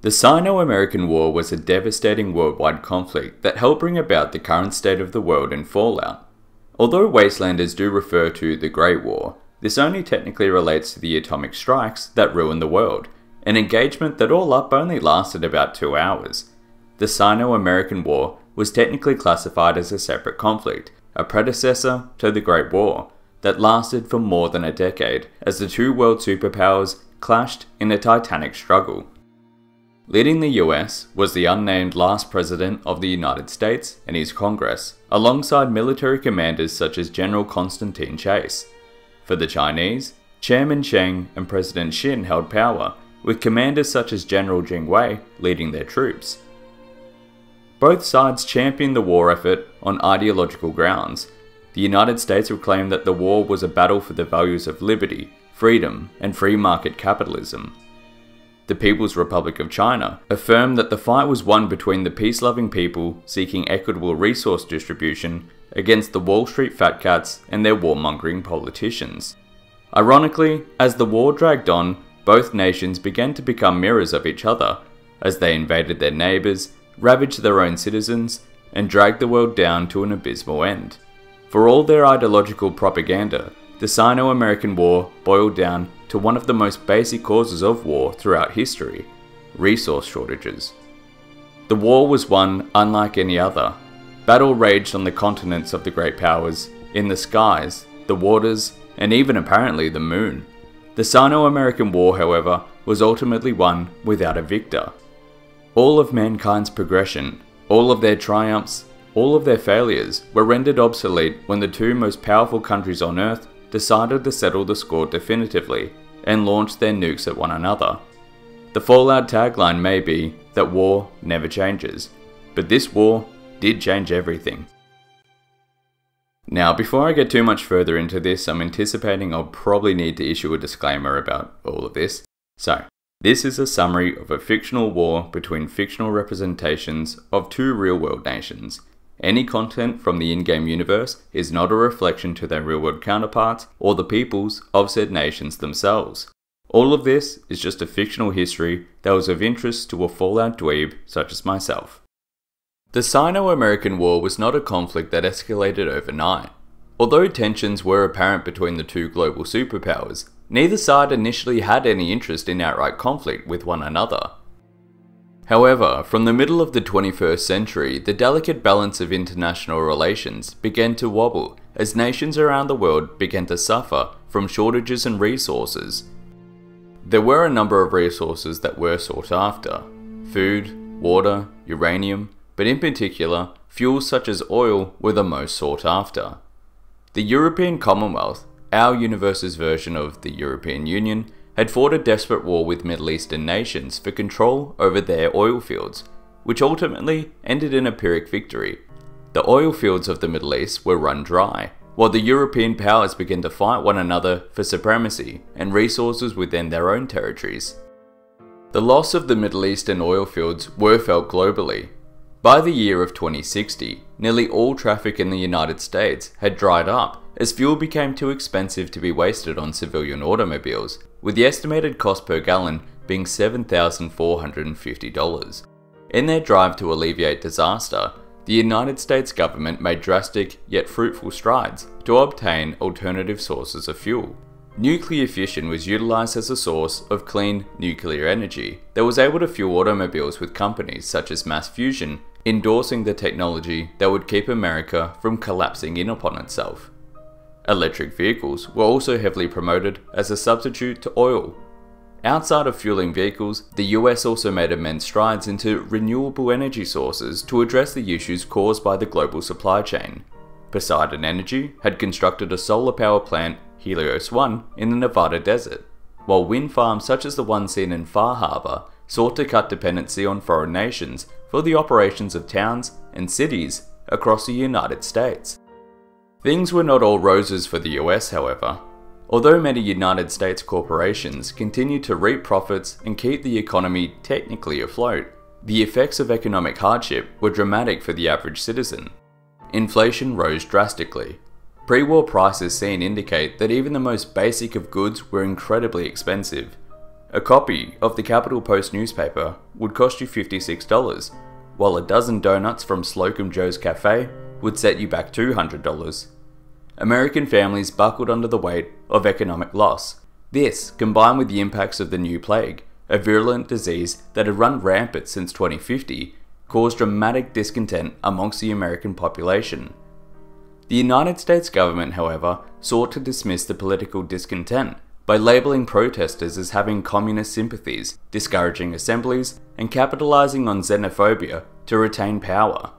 The Sino American War was a devastating worldwide conflict that helped bring about the current state of the world and fallout. Although Wastelanders do refer to the Great War, this only technically relates to the atomic strikes that ruined the world, an engagement that all up only lasted about two hours. The Sino American War was technically classified as a separate conflict, a predecessor to the Great War, that lasted for more than a decade as the two world superpowers clashed in a titanic struggle. Leading the US was the unnamed last President of the United States and his Congress, alongside military commanders such as General Constantine Chase. For the Chinese, Chairman Cheng and President Xin held power, with commanders such as General Jingwei leading their troops. Both sides championed the war effort on ideological grounds. The United States would claim that the war was a battle for the values of liberty, freedom, and free market capitalism, the People's Republic of China, affirmed that the fight was won between the peace loving people seeking equitable resource distribution against the Wall Street fat cats and their warmongering politicians. Ironically, as the war dragged on, both nations began to become mirrors of each other, as they invaded their neighbours, ravaged their own citizens, and dragged the world down to an abysmal end. For all their ideological propaganda, the Sino American War boiled down to one of the most basic causes of war throughout history resource shortages. The war was one unlike any other. Battle raged on the continents of the great powers, in the skies, the waters, and even apparently the moon. The Sino American War, however, was ultimately won without a victor. All of mankind's progression, all of their triumphs, all of their failures were rendered obsolete when the two most powerful countries on Earth decided to settle the score definitively and launched their nukes at one another. The Fallout tagline may be that war never changes, but this war did change everything. Now, before I get too much further into this, I'm anticipating I'll probably need to issue a disclaimer about all of this. So, this is a summary of a fictional war between fictional representations of two real world nations, any content from the in game universe is not a reflection to their real world counterparts or the peoples of said nations themselves. All of this is just a fictional history that was of interest to a Fallout dweeb such as myself. The Sino American War was not a conflict that escalated overnight. Although tensions were apparent between the two global superpowers, neither side initially had any interest in outright conflict with one another. However, from the middle of the 21st century, the delicate balance of international relations began to wobble as nations around the world began to suffer from shortages in resources. There were a number of resources that were sought after food, water, uranium, but in particular, fuels such as oil were the most sought after. The European Commonwealth, our universe's version of the European Union, had fought a desperate war with Middle Eastern nations for control over their oil fields, which ultimately ended in a Pyrrhic victory. The oil fields of the Middle East were run dry, while the European powers began to fight one another for supremacy and resources within their own territories. The loss of the Middle Eastern oil fields were felt globally. By the year of 2060, nearly all traffic in the United States had dried up as fuel became too expensive to be wasted on civilian automobiles, with the estimated cost per gallon being $7,450. In their drive to alleviate disaster, the United States government made drastic yet fruitful strides to obtain alternative sources of fuel. Nuclear fission was utilized as a source of clean nuclear energy that was able to fuel automobiles with companies such as Mass Fusion endorsing the technology that would keep America from collapsing in upon itself. Electric vehicles were also heavily promoted as a substitute to oil. Outside of fueling vehicles, the US also made immense strides into renewable energy sources to address the issues caused by the global supply chain. Poseidon Energy had constructed a solar power plant, Helios 1, in the Nevada desert, while wind farms such as the one seen in Far Harbor sought to cut dependency on foreign nations for the operations of towns and cities across the United States. Things were not all roses for the US, however. Although many United States corporations continued to reap profits and keep the economy technically afloat, the effects of economic hardship were dramatic for the average citizen. Inflation rose drastically. Pre war prices seen indicate that even the most basic of goods were incredibly expensive. a copy of the Capital Post newspaper would cost you $56, while a dozen donuts from Slocum Joe's Cafe would set you back $200. American families buckled under the weight of economic loss. This, combined with the impacts of the new plague, a virulent disease that had run rampant since 2050, caused dramatic discontent amongst the American population. The United States government, however, sought to dismiss the political discontent by labeling protesters as having communist sympathies, discouraging assemblies, and capitalizing on xenophobia to retain power.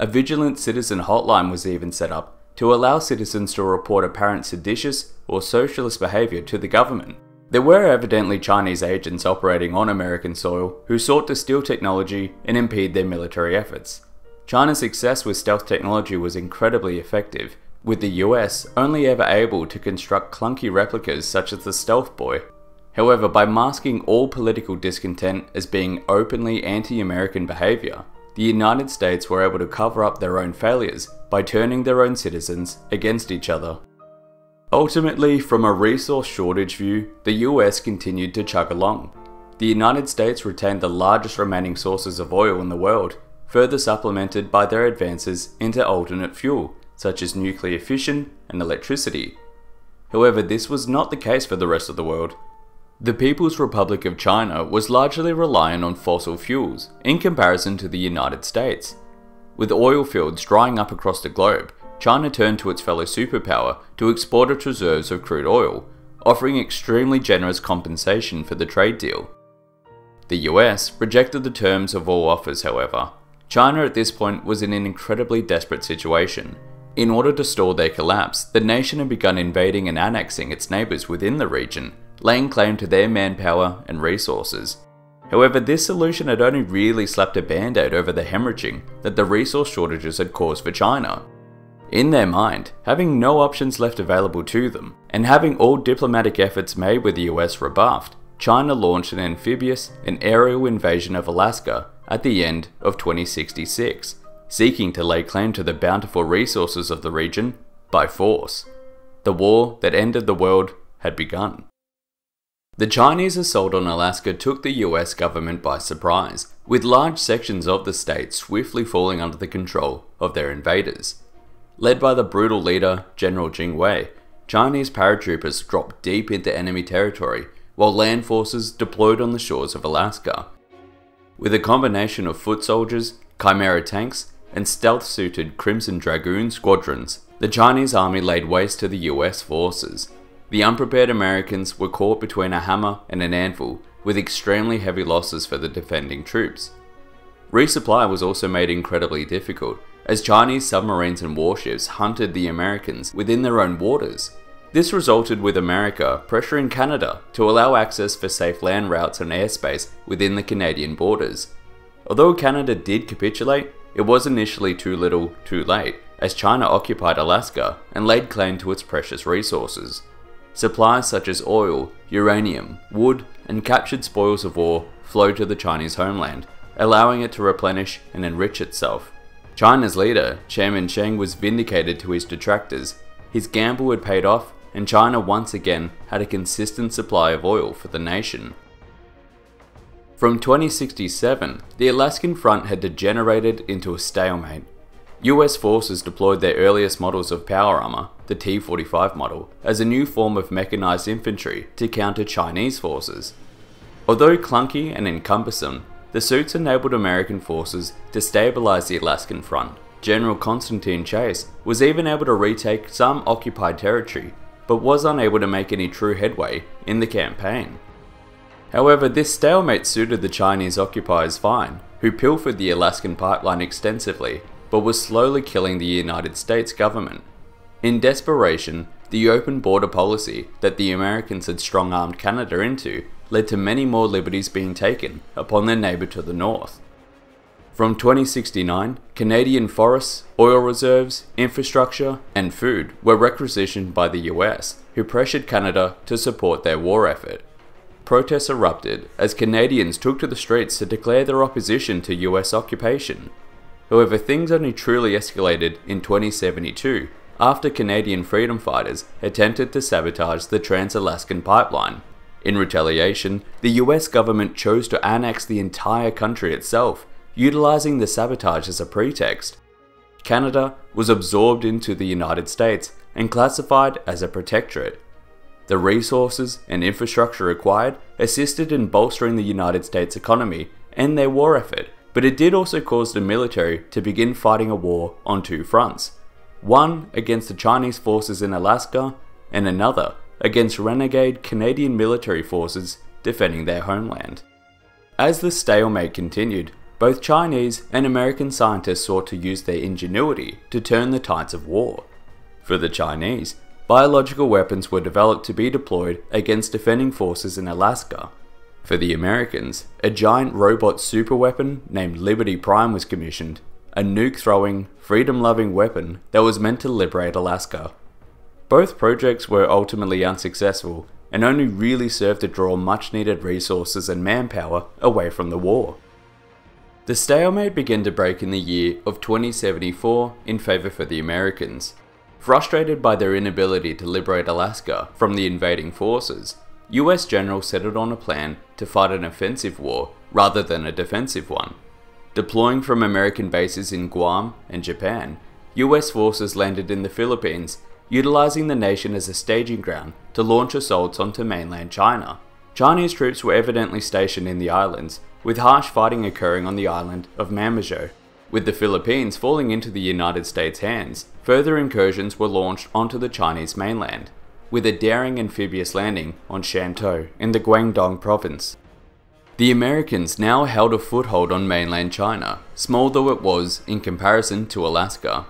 A vigilant citizen hotline was even set up to allow citizens to report apparent seditious or socialist behavior to the government. There were evidently Chinese agents operating on American soil who sought to steal technology and impede their military efforts. China's success with stealth technology was incredibly effective, with the US only ever able to construct clunky replicas such as the Stealth Boy. However, by masking all political discontent as being openly anti-American behaviour, the United States were able to cover up their own failures by turning their own citizens against each other. Ultimately, from a resource shortage view, the US continued to chug along. The United States retained the largest remaining sources of oil in the world, further supplemented by their advances into alternate fuel, such as nuclear fission and electricity. However, this was not the case for the rest of the world. The People's Republic of China was largely reliant on fossil fuels in comparison to the United States. With oil fields drying up across the globe, China turned to its fellow superpower to export its reserves of crude oil, offering extremely generous compensation for the trade deal. The US rejected the terms of all offers, however. China at this point was in an incredibly desperate situation. In order to stall their collapse, the nation had begun invading and annexing its neighbours within the region, laying claim to their manpower and resources. However, this solution had only really slapped a band aid over the hemorrhaging that the resource shortages had caused for China. In their mind, having no options left available to them, and having all diplomatic efforts made with the US rebuffed, China launched an amphibious and aerial invasion of Alaska at the end of 2066, seeking to lay claim to the bountiful resources of the region by force. The war that ended the world had begun. The Chinese assault on Alaska took the US government by surprise, with large sections of the state swiftly falling under the control of their invaders. Led by the brutal leader, General Jing Wei, Chinese paratroopers dropped deep into enemy territory, while land forces deployed on the shores of Alaska. With a combination of foot soldiers, Chimera tanks, and stealth-suited Crimson Dragoon squadrons, the Chinese army laid waste to the US forces. The unprepared Americans were caught between a hammer and an anvil, with extremely heavy losses for the defending troops. Resupply was also made incredibly difficult, as Chinese submarines and warships hunted the Americans within their own waters. This resulted with America pressuring Canada to allow access for safe land routes and airspace within the Canadian borders. Although Canada did capitulate, it was initially too little, too late, as China occupied Alaska and laid claim to its precious resources. Supplies such as oil, uranium, wood, and captured spoils of war flowed to the Chinese homeland, allowing it to replenish and enrich itself. China's leader, Chairman Cheng, was vindicated to his detractors. His gamble had paid off, and China once again had a consistent supply of oil for the nation. From 2067, the Alaskan front had degenerated into a stalemate. US forces deployed their earliest models of power armor, the T-45 model, as a new form of mechanized infantry to counter Chinese forces. Although clunky and encumbersome, the suits enabled American forces to stabilize the Alaskan front. General Constantine Chase was even able to retake some occupied territory, but was unable to make any true headway in the campaign. However, this stalemate suited the Chinese occupiers fine, who pilfered the Alaskan pipeline extensively, but was slowly killing the United States government. In desperation, the open border policy that the Americans had strong armed Canada into led to many more liberties being taken upon their neighbour to the north. From 2069, Canadian forests, oil reserves, infrastructure, and food were requisitioned by the US, who pressured Canada to support their war effort. Protests erupted as Canadians took to the streets to declare their opposition to US occupation. However, things only truly escalated in 2072 after Canadian freedom fighters attempted to sabotage the Trans Alaskan pipeline In retaliation, the US government chose to annex the entire country itself, utilizing the sabotage as a pretext. Canada was absorbed into the United States and classified as a protectorate. The resources and infrastructure required assisted in bolstering the United States economy and their war effort, but it did also cause the military to begin fighting a war on two fronts one against the Chinese forces in Alaska, and another against renegade Canadian military forces defending their homeland. As the stalemate continued, both Chinese and American scientists sought to use their ingenuity to turn the tides of war. For the Chinese, biological weapons were developed to be deployed against defending forces in Alaska. For the Americans, a giant robot superweapon named Liberty Prime was commissioned, a nuke throwing, freedom loving weapon that was meant to liberate Alaska. Both projects were ultimately unsuccessful and only really served to draw much needed resources and manpower away from the war. The stalemate began to break in the year of 2074 in favour for the Americans. Frustrated by their inability to liberate Alaska from the invading forces, US generals settled on a plan to fight an offensive war rather than a defensive one. Deploying from American bases in Guam and Japan, US forces landed in the Philippines, utilizing the nation as a staging ground to launch assaults onto mainland China. Chinese troops were evidently stationed in the islands, with harsh fighting occurring on the island of Mamajo. With the Philippines falling into the United States' hands, further incursions were launched onto the Chinese mainland, with a daring amphibious landing on Shantou in the Guangdong province. The Americans now held a foothold on mainland China, small though it was in comparison to Alaska.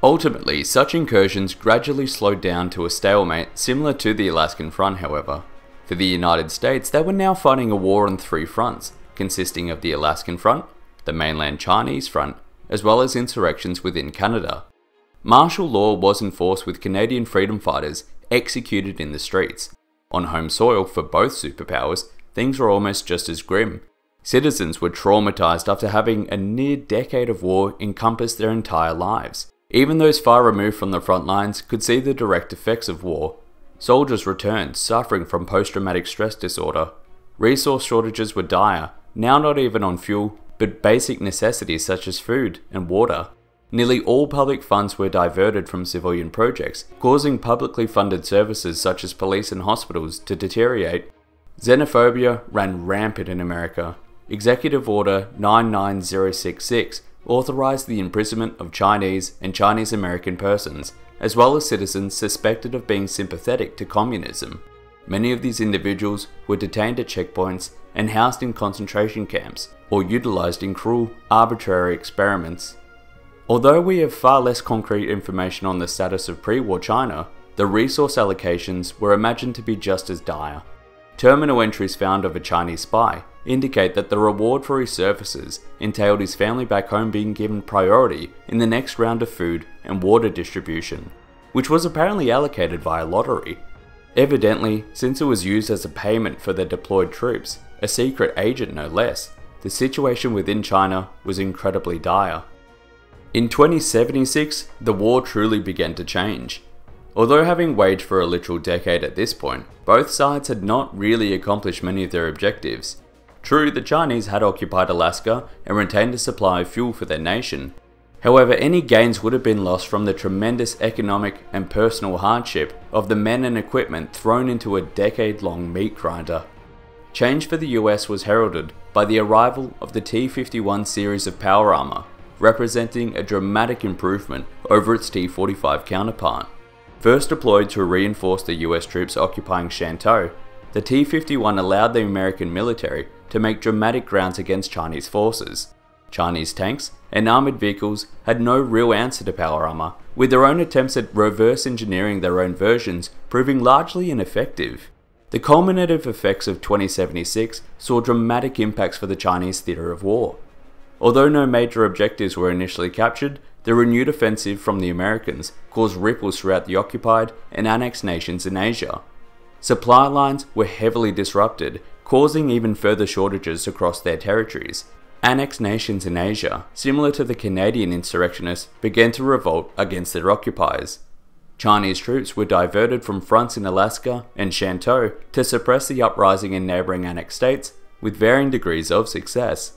Ultimately, such incursions gradually slowed down to a stalemate similar to the Alaskan front, however. For the United States, they were now fighting a war on three fronts, consisting of the Alaskan front, the mainland Chinese front, as well as insurrections within Canada. Martial law was enforced with Canadian freedom fighters executed in the streets. On home soil for both superpowers, things were almost just as grim. Citizens were traumatized after having a near decade of war encompass their entire lives. Even those far removed from the front lines could see the direct effects of war. Soldiers returned suffering from post traumatic stress disorder. Resource shortages were dire, now not even on fuel, but basic necessities such as food and water. Nearly all public funds were diverted from civilian projects, causing publicly funded services such as police and hospitals to deteriorate. Xenophobia ran rampant in America. Executive Order 99066 authorized the imprisonment of Chinese and Chinese American persons, as well as citizens suspected of being sympathetic to communism. Many of these individuals were detained at checkpoints and housed in concentration camps, or utilized in cruel, arbitrary experiments. Although we have far less concrete information on the status of pre war China, the resource allocations were imagined to be just as dire. Terminal entries found of a Chinese spy indicate that the reward for his services entailed his family back home being given priority in the next round of food and water distribution, which was apparently allocated via lottery. Evidently, since it was used as a payment for the deployed troops, a secret agent no less, the situation within China was incredibly dire. In 2076, the war truly began to change. Although having waged for a literal decade at this point, both sides had not really accomplished many of their objectives. True, the Chinese had occupied Alaska and retained a supply of fuel for their nation. However, any gains would have been lost from the tremendous economic and personal hardship of the men and equipment thrown into a decade long meat grinder. Change for the US was heralded by the arrival of the T 51 series of power armor, representing a dramatic improvement over its T 45 counterpart. First deployed to reinforce the US troops occupying Shantou, the T 51 allowed the American military to make dramatic grounds against Chinese forces. Chinese tanks and armoured vehicles had no real answer to power armour, with their own attempts at reverse engineering their own versions proving largely ineffective. The culminative effects of 2076 saw dramatic impacts for the Chinese theatre of war. Although no major objectives were initially captured, the renewed offensive from the Americans caused ripples throughout the occupied and annexed nations in Asia. Supply lines were heavily disrupted, causing even further shortages across their territories. Annexed nations in Asia, similar to the Canadian insurrectionists, began to revolt against their occupiers. Chinese troops were diverted from fronts in Alaska and Shantou to suppress the uprising in neighbouring annexed states with varying degrees of success.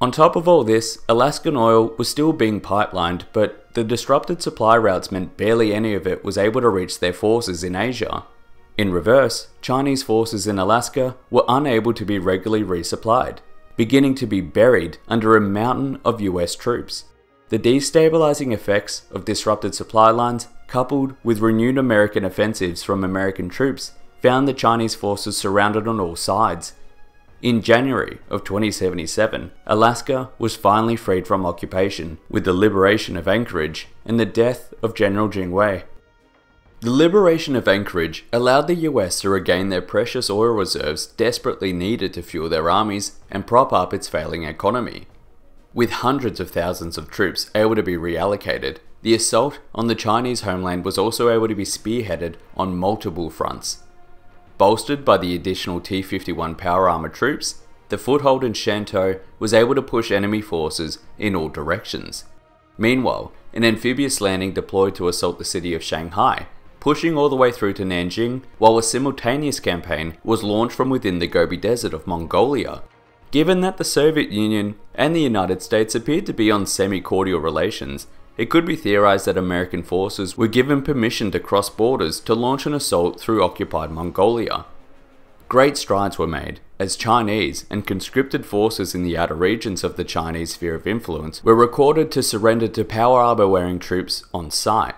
On top of all this, Alaskan oil was still being pipelined, but the disrupted supply routes meant barely any of it was able to reach their forces in Asia. In reverse, Chinese forces in Alaska were unable to be regularly resupplied, beginning to be buried under a mountain of US troops. The destabilizing effects of disrupted supply lines, coupled with renewed American offensives from American troops, found the Chinese forces surrounded on all sides. In January of 2077, Alaska was finally freed from occupation with the liberation of Anchorage and the death of General Jing Wei. The liberation of Anchorage allowed the US to regain their precious oil reserves desperately needed to fuel their armies and prop up its failing economy. With hundreds of thousands of troops able to be reallocated, the assault on the Chinese homeland was also able to be spearheaded on multiple fronts. Bolstered by the additional T 51 power armoured troops, the foothold in Shantou was able to push enemy forces in all directions. Meanwhile, an amphibious landing deployed to assault the city of Shanghai, pushing all the way through to Nanjing, while a simultaneous campaign was launched from within the Gobi Desert of Mongolia, Given that the Soviet Union and the United States appeared to be on semi cordial relations, it could be theorized that American forces were given permission to cross borders to launch an assault through occupied Mongolia. Great strides were made, as Chinese and conscripted forces in the outer regions of the Chinese sphere of influence were recorded to surrender to power armor wearing troops on sight.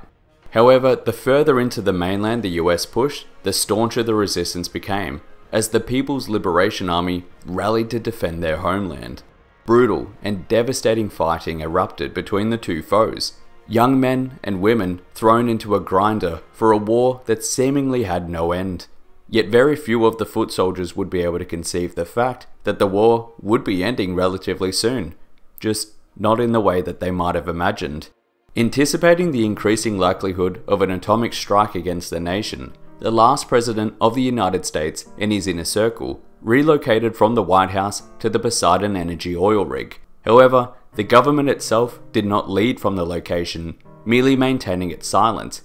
However, the further into the mainland the US pushed, the stauncher the resistance became, as the People's Liberation Army rallied to defend their homeland. Brutal and devastating fighting erupted between the two foes, young men and women thrown into a grinder for a war that seemingly had no end. Yet very few of the foot soldiers would be able to conceive the fact that the war would be ending relatively soon, just not in the way that they might have imagined. Anticipating the increasing likelihood of an atomic strike against the nation, the last president of the United States and his inner circle, relocated from the White House to the Poseidon Energy oil rig. However, the government itself did not lead from the location, merely maintaining its silence.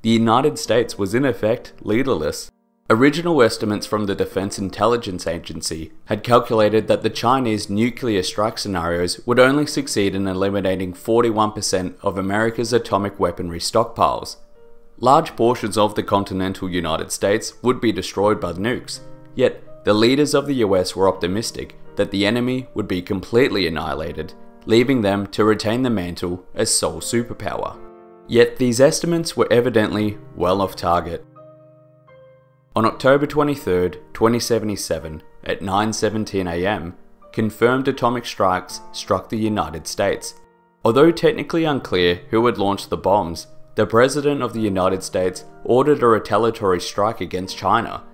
The United States was in effect leaderless. Original estimates from the Defense Intelligence Agency had calculated that the Chinese nuclear strike scenarios would only succeed in eliminating 41% of America's atomic weaponry stockpiles, large portions of the continental United States would be destroyed by the nukes, yet the leaders of the US were optimistic that the enemy would be completely annihilated, leaving them to retain the mantle as sole superpower. Yet these estimates were evidently well off target. On October 23, 2077, at 9.17am, confirmed atomic strikes struck the United States. Although technically unclear who had launched the bombs, the President of the United States ordered a retaliatory strike against China.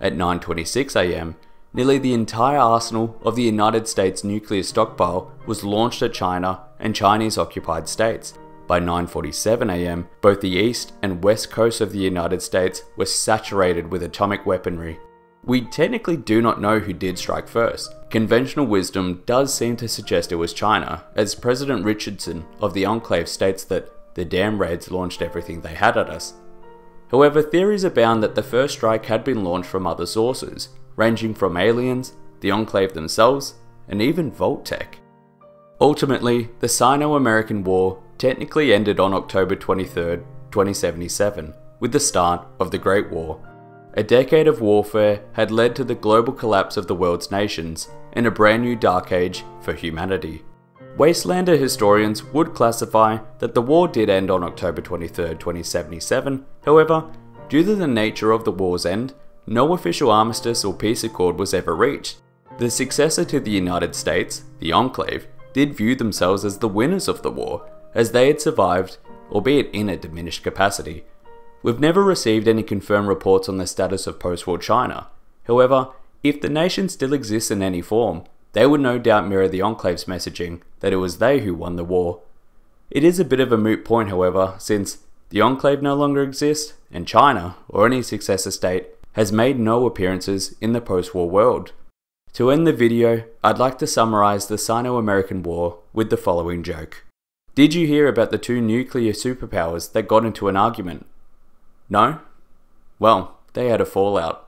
At 9.26am, nearly the entire arsenal of the United States nuclear stockpile was launched at China and Chinese occupied states. By 9.47am, both the east and west coasts of the United States were saturated with atomic weaponry. We technically do not know who did strike first. Conventional wisdom does seem to suggest it was China, as President Richardson of the Enclave states that the damn Reds launched everything they had at us. However, theories abound that the first strike had been launched from other sources, ranging from aliens, the Enclave themselves, and even Vault-Tec. Ultimately, the Sino-American War technically ended on October 23, 2077, with the start of the Great War. A decade of warfare had led to the global collapse of the world's nations and a brand new dark age for humanity. Wastelander historians would classify that the war did end on October 23, 2077, however, due to the nature of the war's end, no official armistice or peace accord was ever reached. The successor to the United States, the Enclave, did view themselves as the winners of the war, as they had survived, albeit in a diminished capacity. We've never received any confirmed reports on the status of post war China. However, if the nation still exists in any form, they would no doubt mirror the Enclave's messaging that it was they who won the war. It is a bit of a moot point, however, since the Enclave no longer exists, and China, or any successor state, has made no appearances in the post war world. To end the video, I'd like to summarize the Sino American War with the following joke. Did you hear about the two nuclear superpowers that got into an argument? No? Well, they had a fallout.